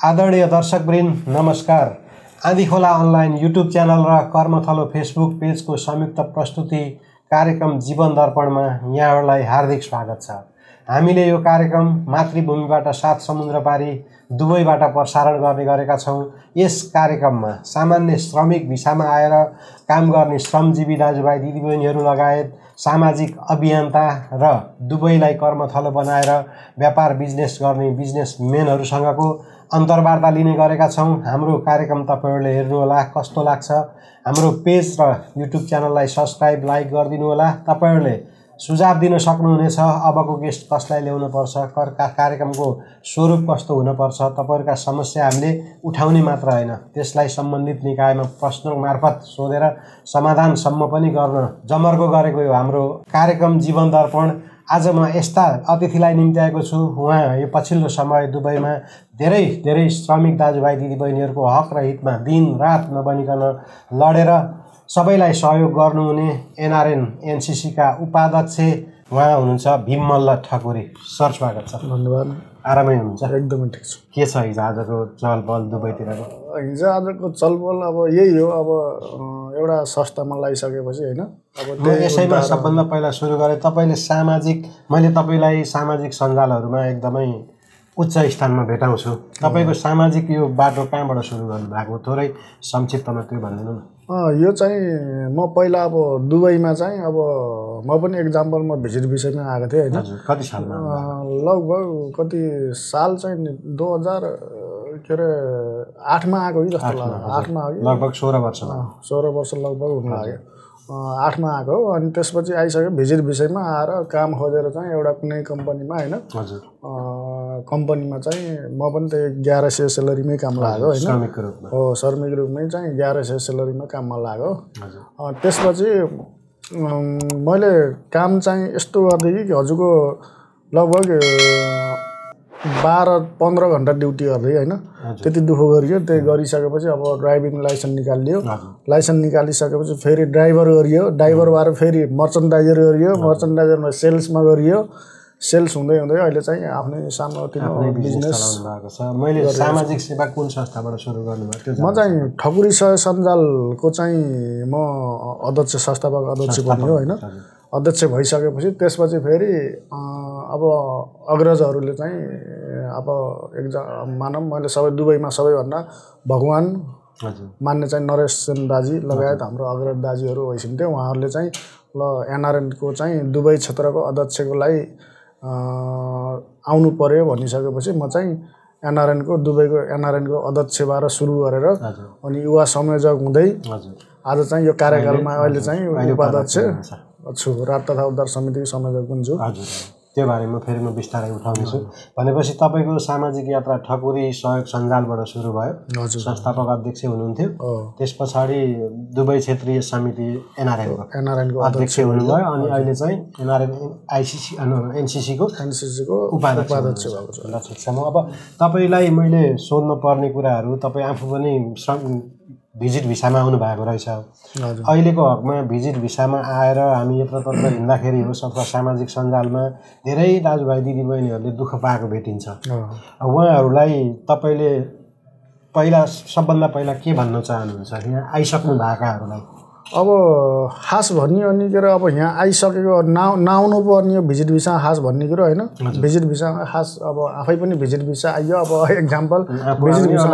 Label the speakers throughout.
Speaker 1: आदरणीय दर्शकवृन्द नमस्कार। Andhikhola online YouTube channel र कर्मथलो फेसबुक पेजको संयुक्त प्रस्तुति कार्यक्रम जीवन दर्पणमा यहाँहरूलाई हार्दिक स्वागत छ। हामीले यो कार्यक्रम मातृभूमिबाट सात समुद्र पारी दुबईबाट प्रसारण गर्ने गरेका छौँ। यस कार्यक्रममा सामान्य श्रमिक भिसामा आएर काम गर्ने श्रमजीवी दाजुभाइ दिदीबहिनीहरू लगायत सामाजिक अभियन्ता र दुबईलाई कर्मथलो बनाएर व्यापार बिजनेस गर्ने बिजनेसमेनहरूसँगको अन्तर्वार्ता लिने गरेका छौँ। हाम्रो कार्यक्रम तपाईँहरूले हेर्नुहोला कस्तो लाग्छ? हाम्रो पेज र युट्युब च्यानललाई सब्सक्राइब लाइक गरिदिनु होला। तपाईँहरूले सुझाव दिन सक्नुहुनेछ? अबको गेस्ट कसलाई ल्याउनुपर्छ? कर कार्यक्रमको स्वरूप कस्तो हुनपर्छ? तपाईँहरूका समस्या हामीले उठाउने मात्र होइन। त्यसलाई सम्बन्धित निकायमा प्रश्न मार्फत सोधेर समाधानसम्म पनि गर्न जमर्को गरेको यो हाम्रो कार्यक्रम जीवन दर्पण। आज म यस्ता अतिथिलाई निम्त्याएको छु। उहाँ यो पछिल्लो समय दुबईमा धेरै धेरै श्रमिक दाजुभाइ दिदीबहिनीहरूको हक र हितमा दिन रात नबनिकन लडेर सबैलाई सहयोग गर्नुहुने एनआरएन एनसिसीका उपाध्यक्ष उहाँ हुनुहुन्छ भीम मल्ल ठकुरी। सर स्वागत छ।
Speaker 2: धन्यवाद।
Speaker 1: आरामै हुनुहुन्छ?
Speaker 2: एकदमै ठिक छ।
Speaker 1: के छ हिजो आजको चहलपहल दुबईतिरको?
Speaker 2: हिजो आजको चलपल अब यही हो अब एउटा संस्थामा लगाइसकेपछि होइन? अब
Speaker 1: यसैमा सबभन्दा पहिला सुरु गरेँ। तपाईँले सामाजिक मैले तपाईँलाई सामाजिक सञ्जालहरूमा एकदमै उच्च स्थानमा भेटाउँछु। तपाईँको सामाजिक यो बाटो कहाँबाट सुरु गर्नुभएको? थोरै संक्षिप्तमा त्यो भनिदिनु न।
Speaker 2: यो चाहिँ म पहिला अब दुबईमा चाहिँ अब म पनि एक्जाम्पल म भिजिट विषयमा आएको थिएँ होइन।
Speaker 1: कति सालमा?
Speaker 2: लगभग कति साल चाहिँ नि दो हजार के अरे आठमा आएको कि जस्तो लाग्यो। आठमा आयो
Speaker 1: लगभग सोह्र वर्षमा
Speaker 2: अँ, सोह्र वर्ष लगभग हुन लाग्यो। आठमा आएको हो अनि त्यसपछि आइसक्यो भिजिट विषयमा आएर काम खोजेर चाहिँ एउटा कुनै कम्पनीमा होइन। कम्पनीमा चाहिँ म पनि त्यही एघार सय सेलरीमै काम लाग्यो होइन। हो श्रमिक रूपमै चाहिँ एघार सय सेलरीमा काममा लाग्यो। त्यसपछि मैले काम चाहिँ यस्तो गरिदिएँ कि हजुरको लगभग बाह्र पन्ध्र घन्टा ड्युटी गरिदिएँ होइन। त्यति दुःख गरियो। त्यही गरिसकेपछि अब ड्राइभिङ लाइसेन्स निकालियो लाइसेन्स निकालिसकेपछि फेरि ड्राइभर गरियो। ड्राइभरबाट फेरि मर्चन्डाइजर गरियो। मर्चन्डाइजरमा सेल्समा गरियो। सेल्स हुँदै हुँदै अहिले चाहिँ आफ्नै सानोतिनो बिजनेस
Speaker 1: चलाउनु भएको छ। मैले सामाजिक सेवा कुन संस्थाबाट सुरु गर्नुभयो त्यो
Speaker 2: म चाहिँ ठकुरी सह सञ्जालको चाहिँ म अध्यक्ष संस्थापक अध्यक्ष पनि हो होइन। अध्यक्ष भइसकेपछि त्यसपछि फेरि अब अग्रजहरूले चाहिँ अब एकजा मानौँ मैले सबै दुबईमा सबैभन्दा भगवान् मान्ने चाहिँ नरेश सेन दाजी लगायत हाम्रो अग्रज दाजीहरू भइसक्यो उहाँहरूले चाहिँ ल एनआरएनको चाहिँ दुबई क्षेत्रको अध्यक्षको लागि आउनु पऱ्यो भनिसकेपछि म चाहिँ एनआरएनको दुबईको एनआरएनको अध्यक्षबाट सुरु गरेर अनि युवा संयोजक हुँदै आज चाहिँ यो कार्यकालमा अहिले चाहिँ उपाध्यक्ष। छु रात तथा उद्धार समितिको संयोजक पनि छु।
Speaker 1: त्यो बारेमा फेरि म बिस्तारै उठाउनेछु भनेपछि तपाईँको सामाजिक यात्रा ठकुरी सहयोग सञ्जालबाट सुरु भयो। संस्थापक अध्यक्ष हुनुहुन्थ्यो। त्यस पछाडि दुबई क्षेत्रीय समिति एनआरएनको
Speaker 2: एनआरएनको
Speaker 1: अध्यक्ष हुनुभयो। अनि अहिले चाहिँ एनआरएन आइसिसी एनसिसीको
Speaker 2: एनसिसीको
Speaker 1: उपाध्यक्ष
Speaker 2: भएको छु।
Speaker 1: ठिक छ। म अब तपाईँलाई मैले सोध्नु पर्ने कुराहरू तपाईँ आफू पनि श्रम भिजिट भिसामा आउनु भएको रहेछ अहिलेको हकमा भिजिट भिसामा आएर हामी यत्रतत्र हिँड्दाखेरि होस् अथवा सामाजिक सञ्जालमा धेरै दाजुभाइ दिदीबहिनीहरूले दुःख पाएको भेटिन्छ। उहाँहरूलाई तपाईँले पहिला सबभन्दा पहिला के भन्न चाहनुहुन्छ? यहाँ आइसक्नु भएकाहरूलाई।
Speaker 2: अब खास भन्ने अनि के अरे अब यहाँ आइसकेको ना नआउनु पर्ने भिजिट भिसा खास भन्ने कुरो होइन। भिजिट भिसामा खास अब आफै पनि भिजिट भिसा आइयो। अब एक्जाम्पल भिजिट भिसा।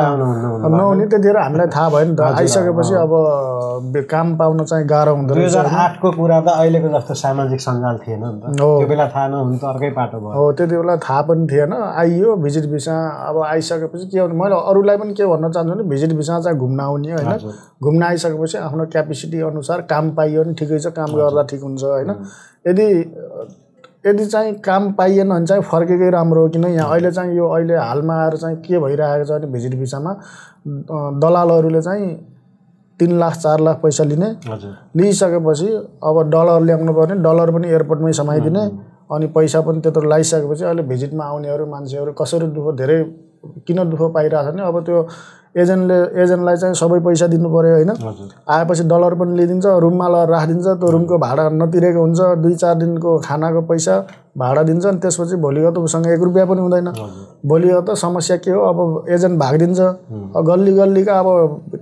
Speaker 2: नहुने त्यतिखेर हामीलाई थाहा भयो नि त। आइसकेपछि अब काम पाउन चाहिँ गाह्रो हुँदो रहेछ
Speaker 1: आठको कुरा त अहिलेको जस्तो सामाजिक सञ्जाल थिएन नि त।
Speaker 2: हो।
Speaker 1: त्यो बेला थाहा नहुनु त अर्कै पाटो भयो।
Speaker 2: हो त्यति बेला थाहा पनि थिएन। आइयो भिजिट भिसा अब आइसकेपछि के भन्नु मैले अरूलाई पनि के भन्न चाहन्छु भने भिजिट भिसा चाहिँ घुम्न आउने होइन। घुम्न आइसकेपछि आफ्नो क्यापेसिटी अनुसार काम पाइयो भने ठिकै छ काम गर्दा ठिक हुन्छ होइन? यदि यदि चाहिँ काम पाइएन भने चाहिँ फर्केकै राम्रो हो किन यहाँ अहिले चाहिँ यो अहिले हालमा आएर चाहिँ के भइरहेको छ भने भिजिट भिसामा दलालहरूले चाहिँ तिन लाख चार लाख पैसा लिने। लिइसकेपछि अब डलर ल्याउनु पर्ने डलर पनि एयरपोर्टमै समाइदिने। अनि पैसा पनि त्यत्रो लगाइसकेपछि अहिले भिजिटमा आउनेहरू मान्छेहरू कसरी दुःख धेरै किन दुःख पाइरहेछ भने अब त्यो एजेन्टले एजेन्टलाई चाहिँ सबै पैसा दिनु पऱ्यो होइन? आएपछि डलर पनि लिइदिन्छ रुममा लगेर राखिदिन्छ त्यो रुमको भाडा नतिरेको हुन्छ दुई चार दिनको खानाको पैसा भाडा दिन्छ अनि त्यसपछि भोलिको त उसँग एक रुपियाँ पनि हुँदैन। भोलिको त समस्या के हो? अब एजेन्ट भागिदिन्छ। गल्ली गल्लीका अब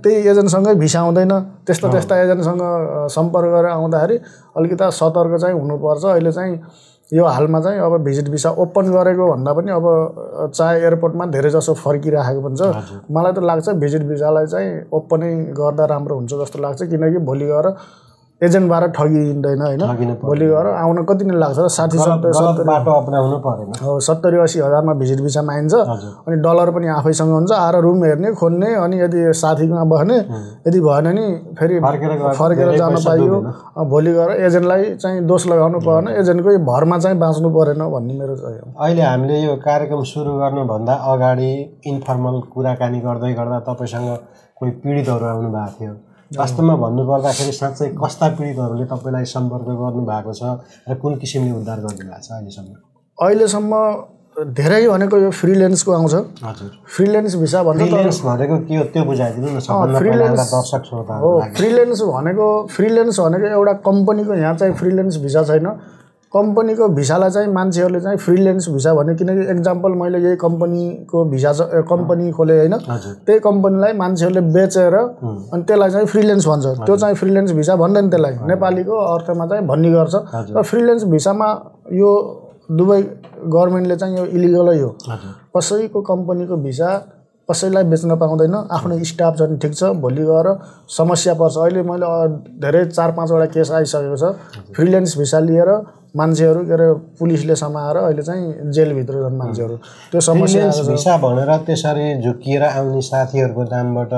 Speaker 2: त्यही एजेन्टसँगै भिसा आउँदैन त्यस्ता त्यस्ता एजेन्टसँग सम्पर्क गरेर आउँदाखेरि अलिकति सतर्क चाहिँ हुनुपर्छ। अहिले चाहिँ यो हालमा चाहिँ अब भिजिट भिसा ओपन गरेको भन्दा पनि अब चाहे एयरपोर्टमा धेरै जसो फर्किराखेको हुन्छ मलाई त लाग्छ भिजिट भिसालाई चाहिँ ओपनै गर्दा राम्रो हुन्छ जस्तो लाग्छ किनकि भोलि गएर एजेन्टबाट ठगिँदैन होइन? भोलि गएर आउन कति दिन लाग्छ? र साठी सत्तर
Speaker 1: परेन।
Speaker 2: हो सत्तरी असी हजारमा भिजिट भिसामा आइन्छ। अनि डलर पनि आफैसँग हुन्छ आएर रुम हेर्ने खोज्ने अनि यदि साथीमा बस्ने यदि भएन नि फेरि
Speaker 1: फर्केर
Speaker 2: जान पाइयो। भोलि गएर एजेन्टलाई चाहिँ दोष लगाउनु परेन एजेन्टकै भरमा चाहिँ बाँच्नु परेन भन्ने मेरो चाहिँ।
Speaker 1: अहिले हामीले यो कार्यक्रम सुरु गर्नुभन्दा अगाडि इन्फर्मल कुराकानी गर्दै गर्दा तपाईँसँग कोही पीडितहरू आउनु भएको थियो। वास्तवमा भन्नुपर्दाखेरि साँच्चै कस्ता पीडितहरूले तपाईँलाई सम्पर्क गर्नुभएको छ र कुन किसिमले उद्धार गरिदिनु भएको छ अहिलेसम्म?
Speaker 2: अहिलेसम्म धेरै भनेको यो फ्रिलेन्सको आउँछ।
Speaker 1: हजुर।
Speaker 2: फ्रिलेन्स भिसा
Speaker 1: फ्रिलेन्स भनेको के हो त्यो बुझाइदिनु न हाम्रा दर्शक
Speaker 2: हो
Speaker 1: श्रोताहरू
Speaker 2: फ्रिलेन्स भनेको फ्रिलेन्स भनेको एउटा कम्पनीको यहाँ चाहिँ फ्रिलेन्स भिसा छैन। कम्पनीको भिसालाई चाहिँ मान्छेहरूले चाहिँ फ्रिलेन्स भिसा भन्यो। किनकि एक्जाम्पल मैले यही कम्पनीको भिसा कम्पनी खोलेँ होइन। त्यही कम्पनीलाई मान्छेहरूले बेचेर अनि त्यसलाई चाहिँ फ्रिलेन्स भन्छ। त्यो चाहिँ फ्रिलेन्स भिसा भन्दैन त्यसलाई। नेपालीको अर्थमा चाहिँ भन्ने गर्छ। र फ्रिलेन्स भिसामा यो दुवै गभर्मेन्टले चाहिँ यो इलिगलै हो। कसैको कम्पनीको भिसा कसैलाई बेच्न पाउँदैन। आफ्नो स्टाफ झन् ठिक छ भोलि गएर समस्या पर्छ। अहिले मैले धेरै चार पाँचवटा केस आइसकेको छ। फ्रिलेन्स भिसा लिएर मान्छेहरू के अरे पुलिसले समाएर अहिले चाहिँ जेलभित्र छन् मान्छेहरू। त्यो समस्या
Speaker 1: भिसा भनेर त्यसरी झुक्किएर आउने साथीहरूको नामबाट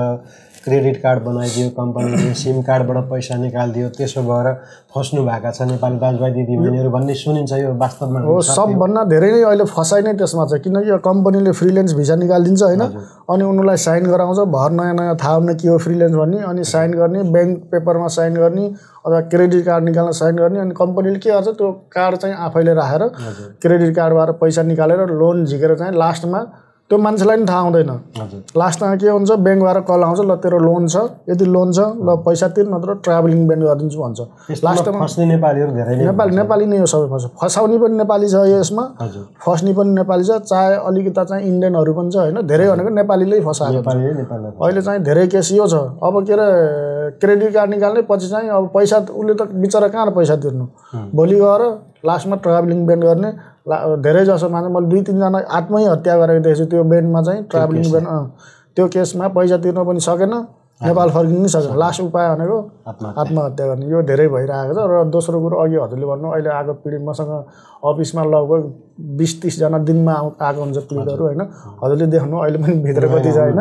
Speaker 1: क्रेडिट कार्ड बनाइदियो कम्पनीले सिम कार्डबाट पैसा निकालिदियो त्यसो भएर फस्नु भएका छ नेपाली दाजुभाइ दिदीबहिनीहरू भन्ने सुनिन्छ यो वास्तवमा
Speaker 2: हो सबभन्दा धेरै नै अहिले फसाइ नै त्यसमा छ किनकि यो कम्पनीले फ्रिलेन्स भिसा निकालिदिन्छ होइन अनि उनीहरूलाई साइन गराउँछ भर नयाँ नयाँ थाहा हुने के हो फ्रिलेन्स भन्ने अनि साइन गर्ने ब्याङ्क पेपरमा साइन गर्ने अथवा क्रेडिट कार्ड निकाल्न साइन गर्ने अनि कम्पनीले के गर्छ त्यो कार्ड चाहिँ आफैले राखेर क्रेडिट कार्डबाट पैसा निकालेर लोन झिकेर चाहिँ लास्टमा त्यो मान्छेलाई पनि थाहा हुँदैन। लास्टमा के हुन्छ ब्याङ्कबाट कल आउँछ ल तेरो लोन छ यदि लोन छ ल पैसा तिर नत्र ट्राभलिङ ब्यान गरिदिन्छु भन्छ।
Speaker 1: लास्टमा नेपालीहरू धेरै
Speaker 2: नेपाली नेपाली नै हो सबै फस फसाउने पनि नेपाली छ यसमा फस्ने पनि नेपाली छ चाहे अलिकता चाहिँ इन्डियनहरू पनि छ होइन? धेरै भनेको नेपालीले फसाएको अहिले चाहिँ धेरै केस यो छ। अब के अरे क्रेडिट कार्ड निकाल्ने पछि चाहिँ अब पैसा उसले त बिचरा कहाँ पैसा तिर्नु? भोलि गएर लास्टमा ट्राभलिङ ब्यान गर्ने धेरै जसो मान्छे मैले दुई तिनजना आत्मै हत्या गरेको देखेको छु त्यो ब्यानमा चाहिँ ट्राभलिङ ब्यान अँ, त्यो केसमा पैसा तिर्न पनि सकेन नेपाल फर्किनु पनि सकेन। लास्ट उपाय भनेको
Speaker 1: आत्महत्या।
Speaker 2: आत्महत्या गर्ने। यो धेरै भइरहेको छ र दोस्रो कुरो अघि हजुरले भन्नु अहिले आएको पिँढी मसँग अफिसमा लगभग बिस तिसजना दिनमा आउ- आएको हुन्छ पिँढीहरू होइन? हजुरले देख्नु अहिले पनि भित्र कति छ होइन?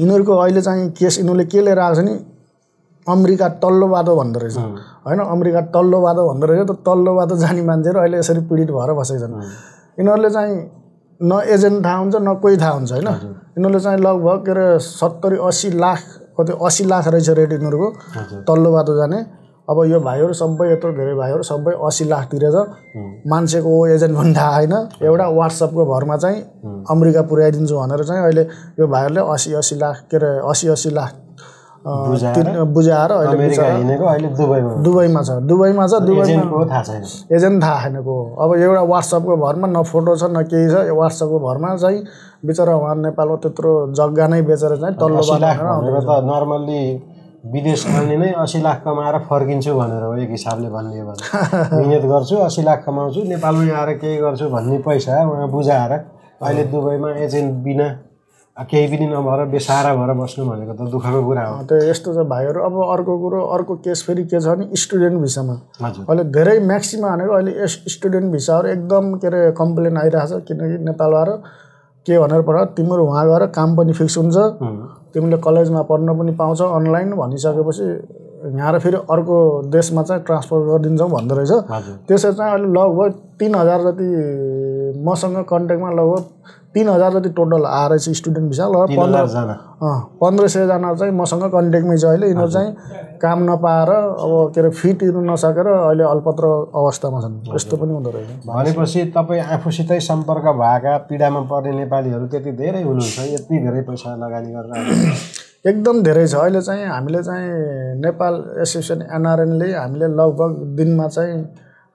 Speaker 2: यिनीहरूको अहिले चाहिँ केस यिनीहरूले के लिएर आएको छ नि अमेरिका तल्लो बाटो भन्दो रहेछ। होइन अमेरिका तल्लो बाटो भन्दो रहेछ त तल्लो बाटो जाने मान्छेहरू अहिले यसरी पीडित भएर बसेका छन् यिनीहरूले चाहिँ न एजेन्ट थाहा हुन्छ न कोही थाहा हुन्छ होइन? यिनीहरूले चाहिँ लगभग के अरे सत्तरी अस्सी लाख कति अस्सी लाख रहेछ रेट यिनीहरूको तल्लो बाटो जाने। अब यो भाइहरू सबै यत्रो धेरै भाइहरू सबै अस्सी लाख तिरेछ मान्छेको एजेन्ट पनि थाहा होइन। एउटा वाट्सएपको भरमा चाहिँ अमेरिका पुर्याइदिन्छु भनेर चाहिँ अहिले यो भाइहरूले अस्सी अस्सी लाख के अरे अस्सी अस्सी लाख
Speaker 1: बुझाएर?
Speaker 2: अहिले
Speaker 1: दुबईमा?
Speaker 2: छ। दुबईमा छ दुबईमा एजेन्ट थाहा छैन। को हो। अब एउटा वाट्सएपको भरमा न फोटो छ न केही छ यो वाट्सएपको भरमा चाहिँ बिचरा उहाँ नेपालमा त्यत्रो जग्गा नै बेचेर चाहिँ तल्लो
Speaker 1: नर्मल्ली विदेश आउने नै अस्सी लाख कमाएर फर्किन्छु भनेर हो एक हिसाबले भन्ने हो भने। मिहिनेत गर्छु अस्सी लाख कमाउँछु नेपालमै आएर केही गर्छु भन्ने पैसा उहाँ बुझाएर अहिले दुबईमा एजेन्ट बिना केही पनि नभएर बेसारा भएर बस्नु भनेको त दुःखको कुरा हो।
Speaker 2: त्यो यस्तो छ भाइहरू अब अर्को कुरो अर्को केस फेरि के छ भने स्टुडेन्ट भिसामा। अहिले धेरै म्याक्सिमम भनेको अहिले यस स्टुडेन्ट भिसाहरू एकदम के अरे कम्प्लेन आइरहेको छ किनकि नेपालबाट के भनेर पढ तिम्रो वहाँ गएर काम पनि फिक्स हुन्छ तिमीले कलेजमा पढ्न पनि पाउँछौ अनलाइन भनिसकेपछि यहाँ र फेरि अर्को देशमा चाहिँ ट्रान्सफर गरिदिन्छौँ भन्दो रहेछ। चाहिँ अहिले लगभग तिन हजार जति मसँग कन्ट्याक्टमा लगभग तिन हजार जति टोटल आएर चाहिँ स्टुडेन्ट भिसा
Speaker 1: तिन
Speaker 2: पन्ध्र पन्ध्र सयजना चाहिँ मसँग कन्ट्याक्टमै छ अहिले। यिनीहरू चाहिँ काम नपाएर अब के अरे फी तिर्नु नसकेर अहिले अल्पत्र अवस्थामा छन्। यस्तो पनि हुँदो रहेछ।
Speaker 1: भनेपछि तपाईँ आफूसितै सम्पर्क भएका पीडामा पर्ने नेपालीहरू त्यति धेरै हुनुहुन्छ यति धेरै पैसा लगानी गरेर।
Speaker 2: एकदम धेरै छ। अहिले चाहिँ हामीले चाहिँ नेपाल एसोसिएसन एनआरएनले हामीले लगभग दिनमा चाहिँ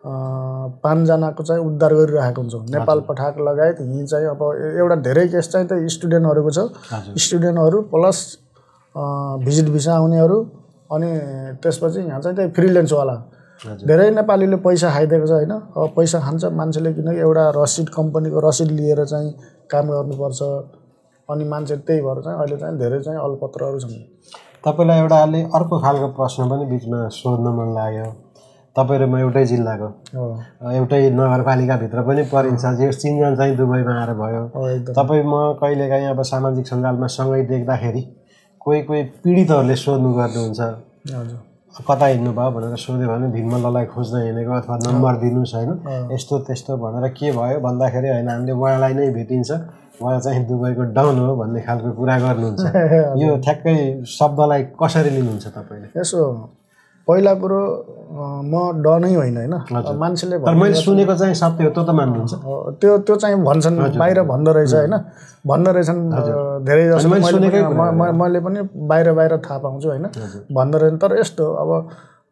Speaker 2: पाँचजनाको चाहिँ उद्धार गरिरहेको हुन्छौँ। नेपाल पठाएको लगायत यहीँ चाहिँ अब एउटा धेरै केस चाहिँ त स्टुडेन्टहरूको छ। स्टुडेन्टहरू प्लस भिजिट भिसा आउनेहरू अनि त्यसपछि यहाँ चाहिँ त्यही फ्रिलेन्सवाला। धेरै नेपालीले पैसा खाइदिएको छ होइन। अब पैसा खान्छ मान्छेले किनकि एउटा रसिद कम्पनीको रसिद लिएर चाहिँ काम गर्नुपर्छ अनि मान्छे त्यही भएर चाहिँ अहिले चाहिँ धेरै चाहिँ अलपत्रहरू छन्।
Speaker 1: तपाईँलाई एउटा अलि अर्को खालको प्रश्न पनि बिचमा सोध्न मन लाग्यो। तपाईँ र म एउटै जिल्लाको। एउटै नगरपालिकाभित्र पनि परिन्छ चिनजान चाहिँ दुबईमा आएर भयो। तपाईँ म कहिलेकाहीँ अब सामाजिक सञ्जालमा सँगै देख्दाखेरि कोही कोही पीडितहरूले सोध्नु गर्नुहुन्छ। कता हिँड्नुभयो भनेर सोध्यो भने भिमल्ललाई खोज्न हिँडेको अथवा नम्बर दिनुहोस् होइन। यस्तो त्यस्तो भनेर के भयो भन्दाखेरि होइन हामीले उहाँलाई नै भेटिन्छ। उहाँ चाहिँ दुबईको डन हो भन्ने खालको कुरा गर्नुहुन्छ। यो ठ्याक्कै शब्दलाई कसरी लिनुहुन्छ तपाईँले?
Speaker 2: यसो पहिला कुरो म डनै होइन होइन? मान्छेले
Speaker 1: मैले सुनेको चाहिँ सत्य हो त्यो त मान्नुहुन्छ।
Speaker 2: त्यो त्यो चाहिँ भन्छन् बाहिर भन्दो रहेछ होइन? भन्दो रहेछन् धेरै जसो
Speaker 1: मैले
Speaker 2: पनि- बाहिर बाहिर थाहा पाउँछु होइन? भन्दो रहेछन्। तर यस्तो अब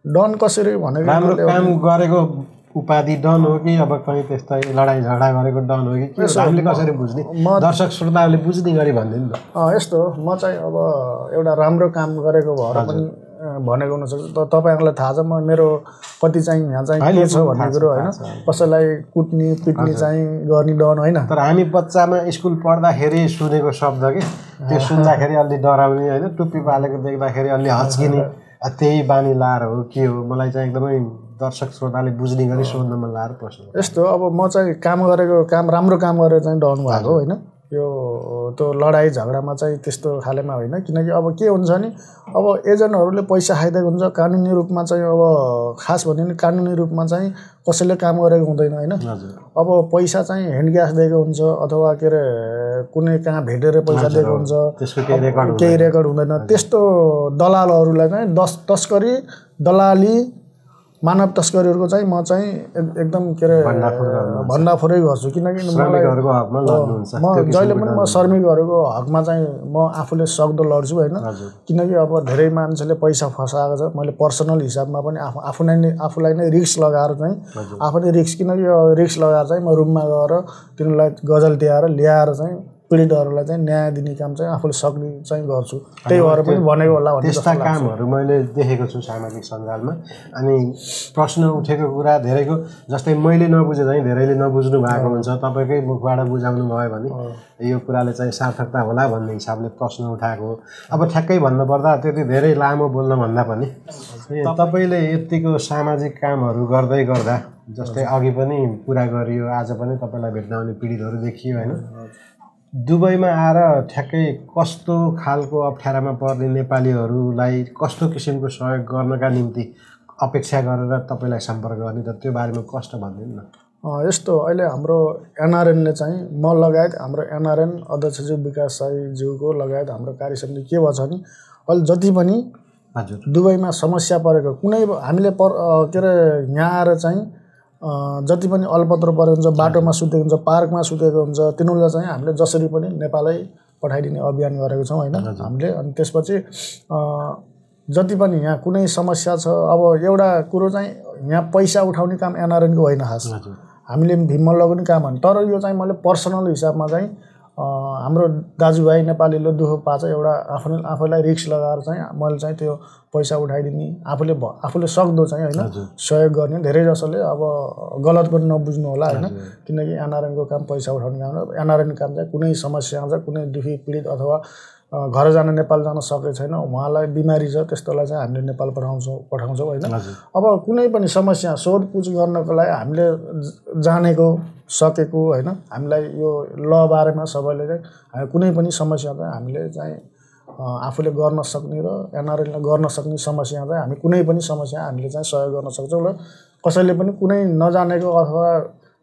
Speaker 2: डन कसरी भनेको
Speaker 1: राम्रो काम गरेको उपाधि डन हो कि अब कहीँ त्यस्तै लडाइँ झगडा गरेको डन हो कि? हामीले कसरी बुझ्ने?
Speaker 2: म-
Speaker 1: दर्शक श्रोताहरूले बुझ्ने गरी भनिदिनु न
Speaker 2: अँ, यस्तो हो, म चाहिँ अब एउटा राम्रो काम गरेको भएर पनि भनेको हुनसक्छ। त तपाईँहरूलाई थाहा छ म मेरो कति चाहिँ यहाँ चाहिँ के छ भन्ने कुरो होइन। कसैलाई कुट्ने पिट्ने चाहिँ गर्ने डन होइन।
Speaker 1: तर हामी बच्चामा स्कुल पढ्दाखेरि सुनेको शब्द के? त्यो सुन्दाखेरि अलि डराउने होइन टुप्पी पालेको देख्दाखेरि अलि हच्किने। त्यही बानी लाएर हो के हो? मलाई चाहिँ एकदमै दर्शक श्रोताले बुझ्ने गरी सोध्न मन लाएर प्रश्न
Speaker 2: यस्तो अब म चाहिँ काम गरेको काम राम्रो काम गरेर चाहिँ डन भएको होइन? यो त्यो लडाइँ झगडामा चाहिँ त्यस्तो खालेमा होइन। किनकि अब के हुन्छ नि अब एजेन्टहरूले पैसा खाइदिएको हुन्छ कानुनी रूपमा चाहिँ अब खास भन्यो भने कानुनी रूपमा चाहिँ कसैले काम गरेको हुँदैन होइन। अब पैसा चाहिँ ह्यान्ड क्यास दिएको हुन्छ अथवा के अरे कुनै कहाँ भेटेर पैसा दिएको हुन्छ।
Speaker 1: केही रेकर्ड
Speaker 2: हुँदैन। त्यस्तो दलालहरूलाई चाहिँ दस तस्करी दलाली मानव तस्करीहरूको चाहिँ म चाहिँ एक- एकदम के अरे भण्डाफोरै गर्छु। किनकि मलाई म जहिले पनि म श्रमिकहरूको हकमा चाहिँ म आफूले सक्दो लड्छु होइन। किनकि अब धेरै मान्छेले पैसा फसाएको छ। मैले पर्सनल हिसाबमा पनि आफू आफूलाई नै आफूलाई नै रिक्स लगाएर चाहिँ आफू नै रिक्स किनकि रिक्स लगाएर चाहिँ म रुममा गएर तिनीहरूलाई गजल दिएर ल्याएर चाहिँ पीडितहरूलाई चाहिँ न्याय दिने काम चाहिँ आफूले सक्ने चाहिँ गर्छु। त्यही भएर पनि भनेको होला
Speaker 1: त्यस्ता कामहरू मैले देखेको छु सामाजिक सञ्जालमा। अनि प्रश्न उठेको कुरा धेरैको जस्तै मैले नबुझे चाहिँ धेरैले नबुझ्नु भएको हुन्छ तपाईँकै मुखबाट बुझाउनु भयो भने यो कुराले चाहिँ सार्थकता होला भन्ने हिसाबले प्रश्न उठाएको। अब ठ्याक्कै भन्नुपर्दा त्यति धेरै लामो बोल्न भन्दा पनि तपाईँले यत्तिको सामाजिक कामहरू गर्दै गर्दा जस्तै अघि पनि कुरा गरियो आज पनि तपाईँलाई भेट्न आउने पीडितहरू देखियो होइन? दुबईमा आएर ठ्याक्कै कस्तो खालको अप्ठ्यारामा पर्ने नेपालीहरूलाई कस्तो किसिमको सहयोग गर्नका निम्ति अपेक्षा गरेर तपाईँलाई सम्पर्क गर्ने त त्यो बारेमा कष्ट भनिदिनु न?
Speaker 2: यस्तो अहिले हाम्रो एनआरएनले चाहिँ म लगायत हाम्रो एनआरएन अध्यक्षज्यू विकास साईज्यूको लगायत हाम्रो कार्य समिति के भन्छ भने अहिले जति पनि
Speaker 1: हजुर।
Speaker 2: दुबईमा समस्या परेको कुनै हामीले पर के अरे यहाँ आएर चाहिँ जति पनि अलपत्र परेको हुन्छ बाटोमा सुतेको हुन्छ पार्कमा सुतेको हुन्छ तिनीहरूलाई चाहिँ हामीले जसरी पनि नेपालै पठाइदिने अभियान गरेको छौँ होइन? हामीले अनि त्यसपछि जति पनि यहाँ कुनै समस्या छ अब एउटा कुरो चाहिँ यहाँ पैसा उठाउने काम एनआरएनको होइन खास। हामीले भिमल्लको पनि काम होइन तर यो चाहिँ मैले पर्सनल हिसाबमा चाहिँ हाम्रो दाजुभाइ नेपालीले दुःख पाएको छ एउटा आफूले आफैलाई रिक्स लगाएर चाहिँ मैले चाहिँ त्यो पैसा उठाइदिने आफूले भ आफूले सक्दो चाहिँ होइन सहयोग गर्ने धेरै जसोले अब गलत पनि नबुझ्नु होला होइन। किनकि एनआरएनको काम पैसा उठाउने काम। एनआरएन काम चाहिँ कुनै समस्या आउँछ कुनै दुखी पीडित अथवा घर जान नेपाल जान सकेको छैन। उहाँलाई बिमारी छ त्यस्तोलाई चाहिँ हामीले नेपाल पठाउँछौँ पठाउँछौँ होइन। अब कुनै पनि समस्या सोधपुछ गर्नको लागि हामीले जानेको सकेको होइन? हामीलाई यो ल बारेमा सबैले चाहिँ कुनै पनि समस्या चाहिँ हामीले चाहिँ आफूले गर्न सक्ने र एनआरएलले गर्न सक्ने समस्या चाहिँ हामी कुनै पनि समस्या हामीले चाहिँ सहयोग गर्न सक्छौँ र कसैले पनि कुनै नजानेको अथवा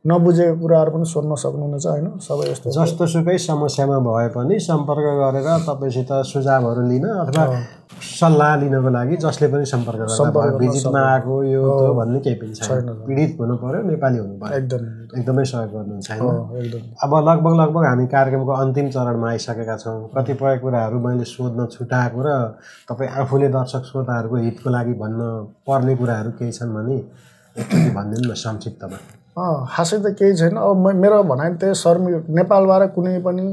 Speaker 2: नबुझेको कुराहरू पनि सोध्न सक्नुहुनेछ होइन? सबै यस्तो
Speaker 1: जस्तो सुकै समस्यामा भए पनि सम्पर्क गरेर तपाईँसित सुझावहरू लिन अथवा सल्लाह लिनको लागि जसले पनि सम्पर्क भयो। भिजिटमा आएको यो भन्ने केही पनि छैन। पीडित हुनु पर्यो नेपाली हुनु पर्यो।
Speaker 2: एकदम
Speaker 1: एकदमै। सहयोग गर्नुहुन्छ अब लगभग लगभग हामी कार्यक्रमको अन्तिम चरणमा आइसकेका छौँ। कतिपय कुराहरू मैले सोध्न छुटाएको र तपाईँ आफूले दर्शक श्रोताहरूको हितको लागि भन्न पर्ने कुराहरू केही छन् भने भनिदिनु न संक्षिप्तमा।
Speaker 2: खासै त केही छैन। अब मेरो भनाइ त्यही शर्मी नेपालबाट कुनै पनि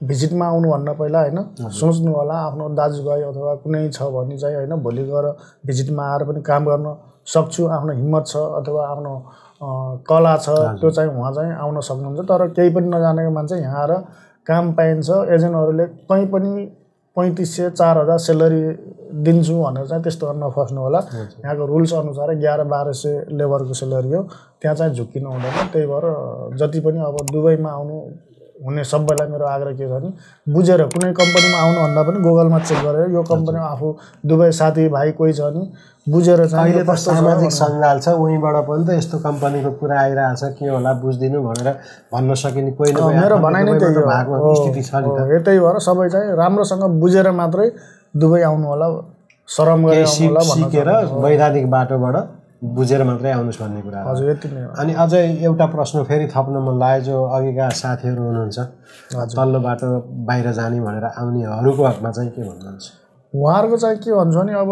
Speaker 2: भिजिटमा आउनुभन्दा पहिला होइन सोच्नु होला आफ्नो दाजुभाइ अथवा कुनै छ भने चाहिँ होइन भोलि गएर भिजिटमा आएर पनि काम गर्न सक्छु। आफ्नो हिम्मत छ अथवा आफ्नो कला छ त्यो चाहिँ उहाँ चाहिँ आउन सक्नुहुन्छ। तर केही पनि नजानेको मान्छे यहाँ आएर काम पाइन्छ। एजेन्टहरूले कहीँ पनि पैँतिस सय चार हजार सेलरी दिन्छु भनेर चाहिँ त्यस्तो नफस्नु होला। यहाँको रुल्स अनुसार एघार बाह्र सय लेबरको सेलरी हो। त्यहाँ चाहिँ झुक्किनु हुँदैन। त्यही भएर जति पनि अब दुबईमा आउनु हुने सबैलाई मेरो आग्रह के छ भने बुझेर कुनै कम्पनीमा आउनुभन्दा पनि गुगलमा चेक गरेर यो कम्पनीमा आफू दुबई साथीभाइ कोही छ भने बुझेर
Speaker 1: अहिले त
Speaker 2: छ
Speaker 1: सामाजिक सञ्जाल छ उहीँबाट पनि त यस्तो कम्पनीको कुरा आइरहेछ के होला बुझिदिनु भनेर भन्न सकिने कोही न
Speaker 2: मेरो भनाइ नै त्यही हो।
Speaker 1: भएको स्थिति छ नि
Speaker 2: त्यही भएर सबै चाहिँ राम्रोसँग बुझेर मात्रै दुबई आउनु होला शरम गरेर
Speaker 1: सिकेर वैधानिक बाटोबाट बुझेर मात्रै आउनुहोस् भन्ने कुरा हो।
Speaker 2: हजुर यति नै
Speaker 1: अनि अझै एउटा प्रश्न फेरि थप्न मन लाग्यो जो अघिका साथीहरू हुनुहुन्छ तल्लो बाटो बाहिर जाने भनेर आउनेहरूको हकमा चाहिँ के भन्नुहुन्छ?
Speaker 2: उहाँहरूको चाहिँ के भन्छु भने अब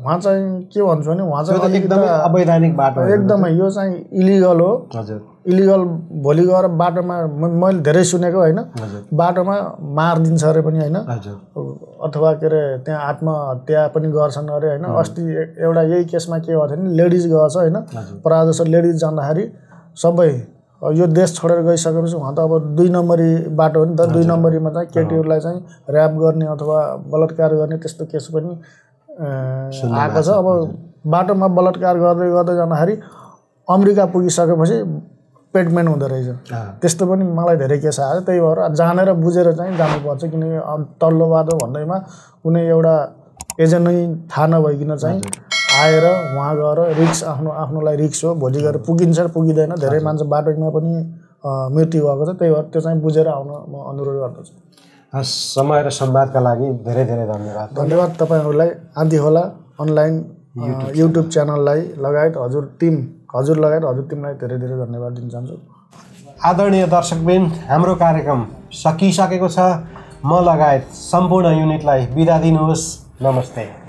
Speaker 2: उहाँ चाहिँ के भन्छु भने उहाँ चाहिँ
Speaker 1: एकदमै अवैधानिक बाटो।
Speaker 2: एकदमै यो चाहिँ इलिगल हो।
Speaker 1: हजुर।
Speaker 2: इलिगल भोलि गएर बाटोमा मैले धेरै सुनेको होइन? बाटोमा मारिदिन्छ अरे पनि होइन? अथवा के अरे त्यहाँ आत्महत्या पनि गर्छन् अरे होइन? अस्ति एउटा यही केसमा के भएको थियो भने लेडिज गएछ होइन? प्रायः लेडिज जाँदाखेरि सबै यो देश छोडेर गइसकेपछि उहाँ त अब दुई नम्बरी बाटो हो नि त। दुई नम्बरीमा चाहिँ केटीहरूलाई चाहिँ ऱ्याप गर्ने अथवा बलात्कार गर्ने त्यस्तो केस पनि आएको छ। अब बाटोमा बलात्कार गर्दै गर्दै जाँदाखेरि अमेरिका पुगिसकेपछि पेटमेन्ट हुँदो रहेछ। त्यस्तो पनि मलाई धेरै केस आयो। त्यही भएर जानेर बुझेर चाहिँ जानुपर्छ किनकि तल्लो बाटो भन्दैमा कुनै एउटा एजेन्ट नै थाहा नभइकन चाहिँ आएर उहाँ गएर रिक्स आफ्नो आफ्नोलाई रिक्स हो भोलि गएर पुगिन्छ पुगिँदैन। धेरै मान्छे बाटोमा पनि मृत्यु भएको छ। त्यही भएर त्यो चाहिँ बुझेर आउन म अनुरोध गर्दछु।
Speaker 1: समय र संवादका लागि धेरै धेरै धन्यवाद।
Speaker 2: धन्यवाद तपाईँहरूलाई। आन्ती होला। अनलाइन युट्युब च्यानललाई लगायत हजुर टिम हजुर लगायत हजुर टिमलाई धेरै धेरै धन्यवाद दिन चाहन्छु।
Speaker 1: आदरणीय दर्शकबिन हाम्रो कार्यक्रम सकिसकेको छ। म लगायत सम्पूर्ण युनिटलाई बिदा दिनुहोस्। नमस्ते।